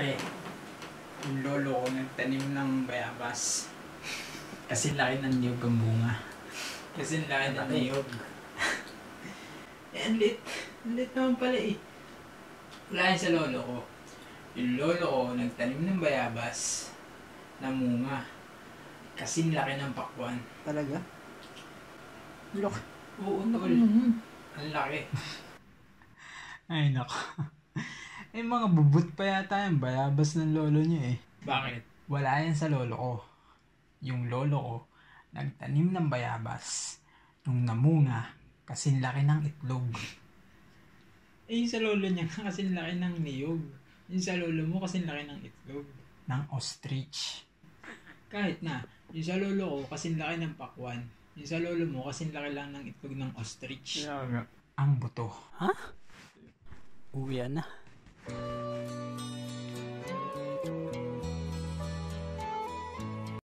Pre, yung lolo ko nagtanim ng bayabas. Kasi laki ng niyog ang bunga. Kasi laki ng niyog. eh, ang lit. Ang lit naman pala eh. Wala yan sa lolo ko. Yung lolo ko nagtanim ng bayabas na munga. Kasi laki ng pakwan. Talaga? Look. Oo, tol. Ang laki. Ay, nako. Eh, mga bubut pa yata yung bayabas ng lolo niya eh. Bakit? Wala yan sa lolo ko. Yung lolo ko, nagtanim ng bayabas. Nung namunga, kasing laki ng itlog. Eh, yung sa lolo niya kasi laki ng niyog. Yung sa lolo mo kasi laki ng itlog. Ng ostrich. Kahit na, yung sa lolo ko kasi laki ng pakwan. Yung sa lolo mo kasi laki lang ng itlog ng ostrich. Ang buto. Uwi na.